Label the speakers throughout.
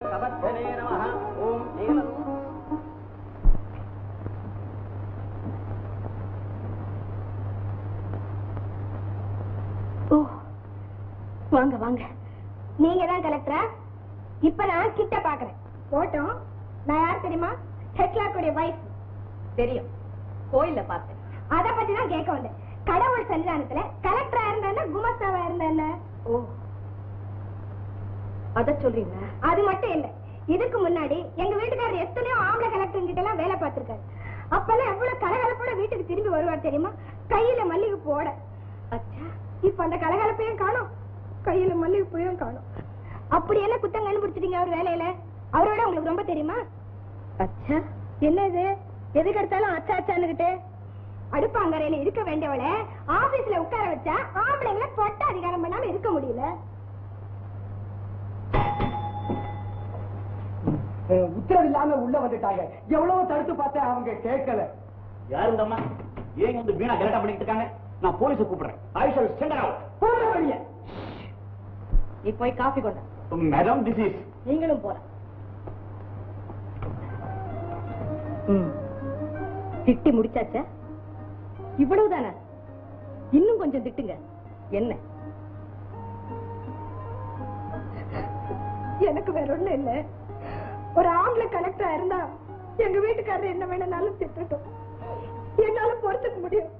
Speaker 1: நமः ஓம்
Speaker 2: ஓ வாங்க வாங்க.
Speaker 3: நீங்க தான் கலெக்டரா? இப்ப நான் கிட்ட பாக்குறேன். போட்டோம். நான் யார் தெரியுமா? ஹெட்லாக்குடைய வைஃப்
Speaker 2: தெரியும். கோயில்ல பார்த்தேன்.
Speaker 3: அத பத்தி தான் கேட்க வந்தேன். கடவுள் சன்னிதானத்துல கலெக்டரா இருந்தா குமஸ்தாவா இருந்தா
Speaker 2: ஓ அத சொல்றீங்களா
Speaker 3: அது மட்டும் இல்ல. இதுக்கு முன்னாடி எங்க வீட்டுக்காரர் எத்தனையோ ஆம்பளை கலெக்டர் கிட்ட எல்லாம் வேலை பார்த்திருக்காரு. அப்பெல்லாம் எவ்வளவு கலகலப்போட வீட்டுக்கு திரும்பி வருவார் தெரியுமா? கையில மல்லிகை போட
Speaker 2: அச்சா
Speaker 3: இப்ப அந்த கலகலப்பையும் காணும். கையில மல்லிகை பூயும் காணும். அப்படி என்ன குத்தம் கண்டுபிடிச்சிட்டீங்க அவர் வேலையில? அவரோட உங்களுக்கு ரொம்ப தெரியுமா?
Speaker 2: அச்சா.
Speaker 3: என்ன இது எதுக்கு எடுத்தாலும் அச்சா அச்சான்னுகிட்டு. அடுப்பாங்கரையில இருக்க வேண்டியவள ஆபீஸ்ல உட்கார வச்சா ஆம்பளைங்களை தொட்ட அதிகாரம் பண்ணாம இருக்க முடியல.
Speaker 1: உத்தரவு இல்லாம உள்ள வந்துட்டாங்க. எவ்வளவு தடுத்து பார்த்தேன் அவங்க கேட்கல.
Speaker 4: யாரு இந்த அம்மா ஏன் வந்து வீணா கரெக்டா பண்ணிட்டு இருக்காங்க? நான் போலீஸை கூப்பிடுறேன். ஐ ஷால் சென்ட் அவுட்
Speaker 1: போற வழிய.
Speaker 2: நீ போய் காஃபி கொண்ட
Speaker 4: மேடம் திஸ் இஸ்
Speaker 2: நீங்களும் போற. திட்டி முடிச்சாச்சா? இவ்வளவுதானா? இன்னும் கொஞ்சம் திட்டுங்க. என்ன?
Speaker 3: எனக்கு வேற ஒண்ணும் இல்ல. ஒரு ஆம்பளை கலெக்டரா இருந்தா எங்க வீட்டுக்காரர் என்ன வேணும்னாலும் திட்டட்டும். என்னால பொறுத்துக்க முடியும்.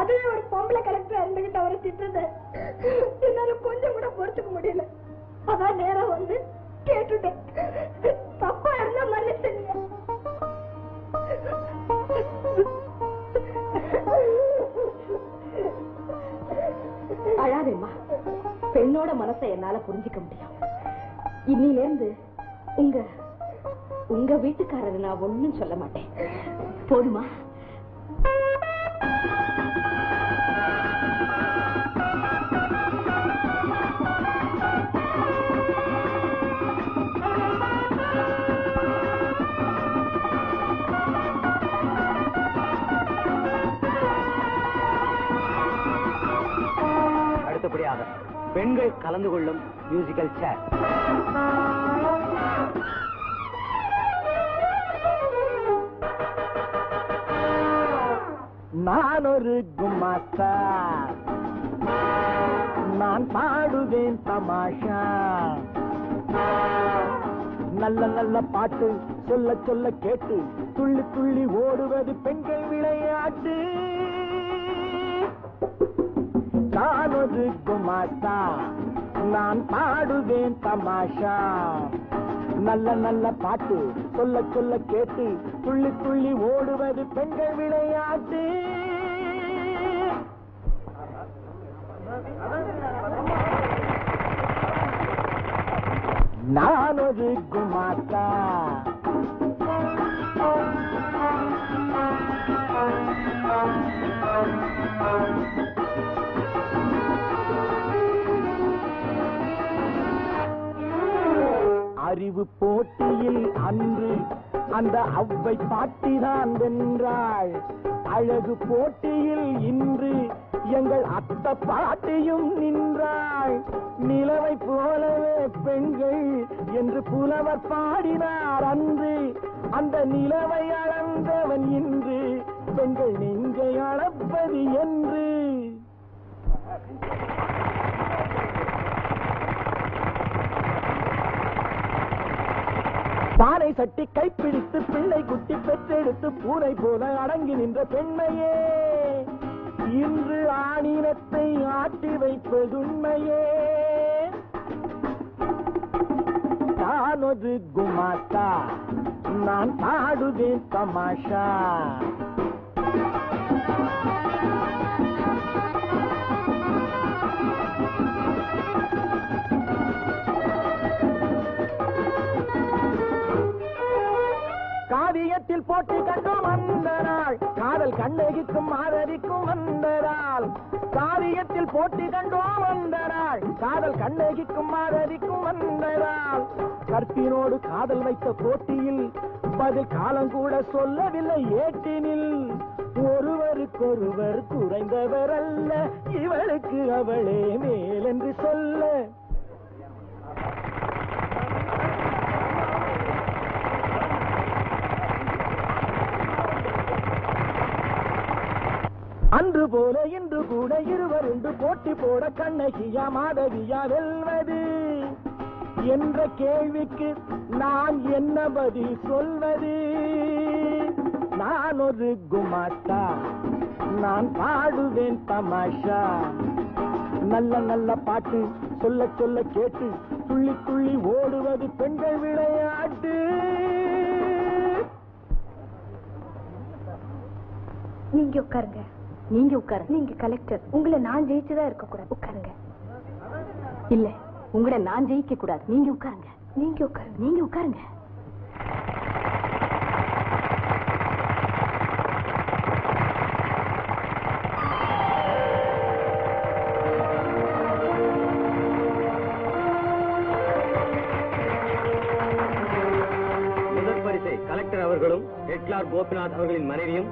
Speaker 3: அதுவே ஒரு பொம்பளை கலெக்டரா இருந்துகிட்டு அவரை திட்டுறத என்னால கொஞ்சம் கூட பொறுத்துக்க முடியல. அதான் நேரம் வந்து கேட்டுட்டேன். தப்பா இருந்தா மன்னிச்சுங்க
Speaker 2: அழாதேம்மா. பெண்ணோட மனசை என்னால புரிஞ்சுக்க முடியும். இன்னிலிருந்து உங்க உங்க வீட்டுக்காரர் நான் ஒண்ணும் சொல்ல மாட்டேன். போதுமா?
Speaker 4: அடுத்தபடியாக பெண்கள் கலந்து கொள்ளும் மியூசிக்கல் சேர்
Speaker 1: நான் ஒரு குமாஸ்தா. நான் பாடுவேன் தமாஷா. நல்ல நல்ல பாட்டு சொல்ல சொல்ல கேட்டு துள்ளி துள்ளி ஓடுவது பெண்கள் விளையாட்டு. நான் ஒரு குமாஸ்தா நான் பாடுவேன் தமாஷா. நல்ல நல்ல பாட்டு சொல்ல சொல்ல கேட்டு துள்ளி துள்ளி ஓடுவது பெண்கள் விளையாட்டு. நான் ஒரு அறிவு போட்டியில் அன்று அந்த அவ்வை பாட்டிதான் வென்றாள். அழகு போட்டியில் இன்று எங்கள் அத்த பாட்டியும் நின்றாள். நிலவை போலவே பெண்கள் என்று புலவர் பாடினார் அன்று. அந்த நிலவை அளந்தவன் இன்று. பெண்கள் நெஞ்சை அளப்பது என்று. பானை சட்டி கைப்பிடித்து பிள்ளை குட்டி பெற்றெடுத்து பூனை போல அடங்கி நின்ற பெண்மையே. இன்று ஆணினத்தை ஆட்டி வைப்பதுண்மையே. நான் குமாத்தா நான் பாடுவேன் தமாஷா. காவியத்தில் போட்டி கண்டோம் அந்த கண்ணகிக்கும் மாதவிக்கும் வந்த காரியத்தில் காவியத்தில் போட்டி கண்டோம் அந்த காதல் கண்ணகிக்கும் மாதவிக்கும் வந்த கற்பினோடு காதல் வைத்த போட்டியில் பதில் காலம் கூட சொல்லவில்லை ஏட்டினில். ஒருவருக்கொருவர் குறைந்தவர் அல்ல இவளுக்கு அவளே மேல் என்று சொல்ல
Speaker 5: அதுபோல இருவருந்து போட்டி போட கண்ணகியா மாதவியா வெல்வது. என்ற கேள்விக்கு நான் என்ன பதில் சொல்வது? நான் ஒரு குமாஸ்தா நான் பாடுவேன் தமாஷா. நல்ல நல்ல பாட்டு சொல்ல சொல்ல கேட்டு துள்ளி துள்ளி ஓடுவது பெண்கள் விளையாட்டு.
Speaker 6: நீங்க உட்காருங்க.
Speaker 2: நீங்க உட்காருங்க.
Speaker 6: நீங்க கலெக்டர் உங்களை நான் ஜெயிச்சுதான் இருக்க கூடாது உட்காருங்க.
Speaker 2: இல்ல உங்களை நான் ஜெயிக்க கூடாது நீங்க உட்காருங்க.
Speaker 6: நீங்க உட்காருங்க.
Speaker 2: நீங்க உட்காருங்க.
Speaker 7: கலெக்டர் அவர்களும் ஹெட்லார் கோபிநாத் அவர்களின் மனைவியும்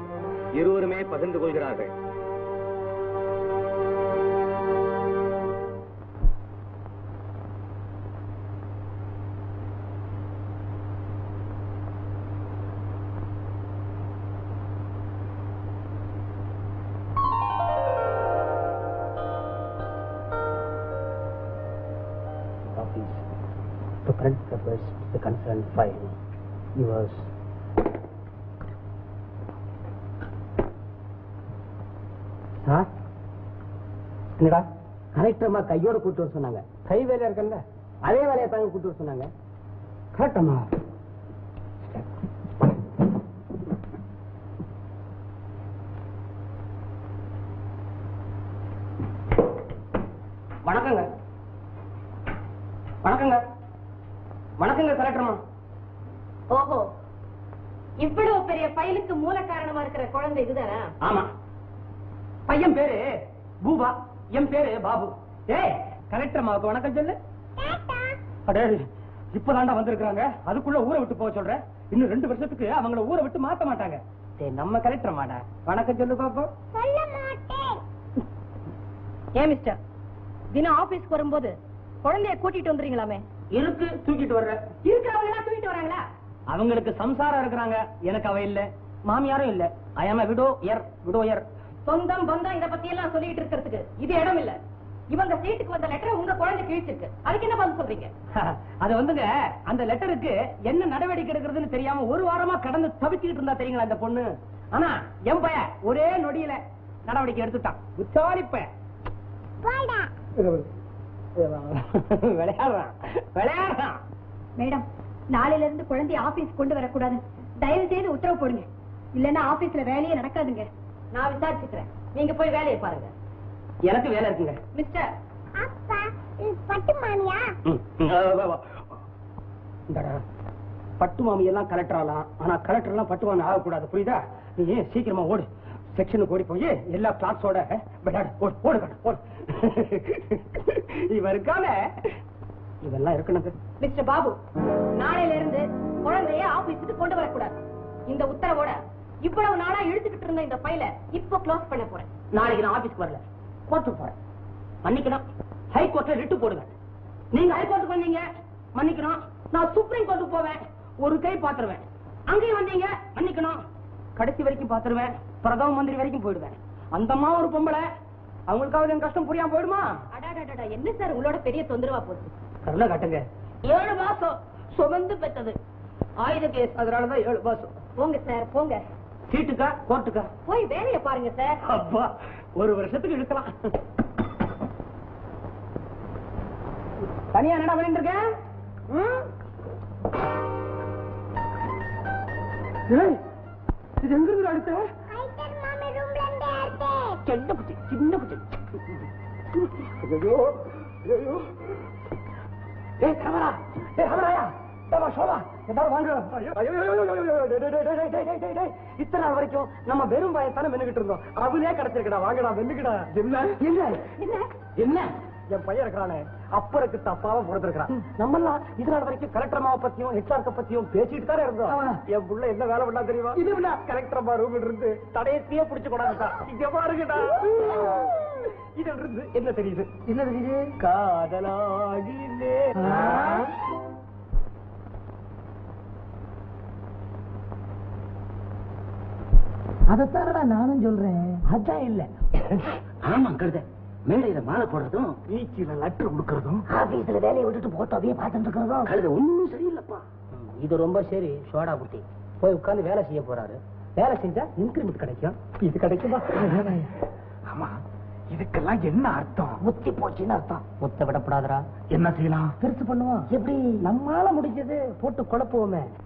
Speaker 7: இருவருமே பகிர்ந்து கொள்கிறார்கள்.
Speaker 5: 2005. He was சார் என்னடா? கலெக்டர்மா கையோட கூட்டு வர சொன்னாங்க. கை வேலையா இருக்கல அதே வேலையை தாங்க கூட்டு வர சொன்னாங்க. கரெக்டம்மா வணக்கங்க. வணக்கங்க கலெக்டர்மா.
Speaker 2: ஓஹோ. இவ்வளவு பெரிய ஃபைலுக்கு மூல காரணமா இருக்கிற குழந்தை இதுதானா?
Speaker 5: ஆமா. பையன் பேரு பூபா என் பேரு பாபு. ஏய் கலெக்டர் அம்மாவுக்கு வணக்கம் சொல்லு. அடே இப்பதாண்டா வந்திருக்காங்க அதுக்குள்ள ஊரை விட்டு போக சொல்றேன் இன்னும் ரெண்டு வருஷத்துக்கு அவங்கள ஊரை விட்டு மாத்த மாட்டாங்க. டேய் நம்ம கலெக்டர் மாடா வணக்கம் சொல்லு பாப்போம்
Speaker 2: ஏன் மிஸ்டர்? தினம் ஆபீஸ்க்கு வரும்போது குழந்தைய கூட்டிட்டு வந்துறீங்களாமே?
Speaker 5: இருக்கு தூக்கிட்டு வர்ற?
Speaker 2: இருக்கிறவங்க எல்லாம் தூக்கிட்டு வராங்களா?
Speaker 5: அவங்களுக்கு சம்சாரம் இருக்கிறாங்க. எனக்கு அவ இல்ல. மாமியாரும் இல்ல. ஐ ஆம் விடோ எர் விடோ எர்
Speaker 2: சொந்தம் பந்தம் இத பத்தி எல்லாம் சொல்லிட்டு இருக்கிறதுக்கு இது இடம் இல்ல. இவங்க சீட்டுக்கு வந்த லெட்டர் உங்க குழந்தை கிழிச்சிருக்கு அதுக்கு என்ன பதில் சொல்றீங்க?
Speaker 5: அது வந்துங்க அந்த லெட்டருக்கு என்ன நடவடிக்கை எடுக்கிறதுன்னு தெரியாம ஒரு வாரமா கடந்து தவிச்சுக்கிட்டு இருந்தா தெரியுங்களா அந்த பொண்ணு? ஆனா என் பைய ஒரே நொடியில நடவடிக்கை எடுத்துட்டான். விசாரிப்பேன் விளையாடுறான். விளையாடுறான்
Speaker 6: மேடம் நாளையில இருந்து குழந்தைய ஆபீஸ் கொண்டு வரக்கூடாது. தயவு செய்து உத்தரவு போடுங்க. இல்லன்னா ஆபீஸ்ல வேலையே நடக்காதுங்க.
Speaker 2: நான் விசாரிச்சுக்கிறேன். நீங்க போய் வேலையை பாருங்க.
Speaker 5: எனக்கு வேலை இருக்குங்க.
Speaker 2: மிஸ்டர்.
Speaker 6: அப்பா பட்டு
Speaker 5: மாமி எல்லாம் கலெக்டர் ஆகலாம் ஆனா கலெக்டர் எல்லாம் பட்டு மாமி ஆகக்கூடாது. புரியுதா? நீ சீக்கிரமா ஓடு. செக்ஷனுக்கு ஓடி போய் எல்லா கிளாஸோட விளையாடு. ஓடு ஓடு ஓடு. இவ இருக்கால இதெல்லாம் இருக்கணுங்க.
Speaker 2: மிஸ்டர் பாபு நாளையில இருந்து குழந்தைய ஆபீஸுக்கு கொண்டு வரக்கூடாது. இந்த உத்தரவோட இவ்வளவு நாளா இழுத்துக்கிட்டு இருந்த இந்த ஃபைல இப்போ க்ளோஸ் பண்ண போறேன்.
Speaker 5: நாளைக்கு நான் ஆபீஸ்க்கு வரல. கோர்ட்டுக்கு போறேன். மன்னிக்கணும். ஹை கோர்ட்ல ரிட்டு போடுவேன் நீங்க ஹை கோர்ட்டுக்கு வந்தீங்க மன்னிக்கணும். நான் சுப்ரீம் கோர்ட்டுக்கு போவேன் ஒரு கை பாத்துருவேன் அங்கேயும் வந்தீங்க மன்னிக்கணும். கடைசி வரைக்கும் பாத்துருவேன் பிரதம மந்திரி வரைக்கும் போயிடுவேன். அந்தம்மா ஒரு பொம்பளை. அவங்களுக்காவது என் கஷ்டம் புரியாம போயிடுமா?
Speaker 2: அடாடாடா என்ன சார் உங்களோட பெரிய தொந்தரவா போச்சு?
Speaker 5: கருணை காட்டுங்க. ஏழு மாசம் சுமந்து பெற்றது. ஆயுத கேஸ் அதனாலதான் ஏழு மாசம்.
Speaker 2: போங்க சார் போங்க.
Speaker 5: சீட்டுக்கா கோர்ட்டுக்கா?
Speaker 2: போய் வேலையை பாருங்க சார்
Speaker 5: அப்பா ஒரு வருஷத்துக்கு இழுக்கலாம். தனியா என்னடா பண்ணிட்டு இருக்க? ம்? ஏய், இது எங்க இருந்து அடுத்த. சின்ன குட்டி சின்ன குட்டி. ஐயோ ஐயோ. ஏய் கமரா ஏய் கமராயா ஏமா சோபா எல்லாரும் வாங்க. டேய், டேய், டேய், டேய், டேய், டேய், டேய். இத்தனை நாள் வரைக்கும் நம்ம வெறும் பயத்தானே மென்னுகிட்டு இருந்தோம். அவளே கிடைச்சிருக்கடா. வாங்கடா வெண்ணுக்கடா என்ன? என்ன? என்ன? என் பையன் இருக்கிறானே. அப்பருக்கு தப்பாவ பிறந்திருக்கிறான் நம்ம எல்லாம் இது நாள் வரைக்கும் கலெக்டர் அம்மாவை பத்தியும் ஹெச்ஆர்க்க பத்தியும் பேசிட்டு தானே இருந்தோம். என் புள்ள என்ன வேலை பண்ணா தெரியுமா? இது கலெக்டர் அம்மா ரூம்ல இருந்து தடையத்தையே புடிச்சு கொண்டாந்துட்டா இங்க பாருங்கடா. இதுல இருந்து என்ன தெரியுது? என்ன தெரியுது காதலாகிலே அதைத்தானடா நானும் சொல்றேன். அதான் இல்ல.
Speaker 8: ஆமா கழுத மேடையில மாலை போடுறதும் வீச்சில லெட்டர் கொடுக்கறதும். ஆபீஸ்ல வேலையை விட்டுட்டு போட்டோவே பார்த்துட்டு இருக்கிறதும். கழுத ஒண்ணும் சரியில்லப்பா.
Speaker 5: இது ரொம்ப சரி. சோடா புட்டி. போய் உட்கார்ந்து வேலை செய்ய போறாரு. வேலை செஞ்சா இன்கிரிமெண்ட் கிடைக்கும். இது கிடைக்குமா?
Speaker 8: ஆமா. இதுக்கெல்லாம் என்ன அர்த்தம்? முத்தி போச்சுன்னு அர்த்தம்.
Speaker 5: முத்த விடப்படாதரா
Speaker 8: என்ன செய்யலாம்?
Speaker 5: பெருசு பண்ணுவோம்
Speaker 8: எப்படி?
Speaker 5: நம்மால முடிஞ்சது. போட்டு குழப்புவோமே.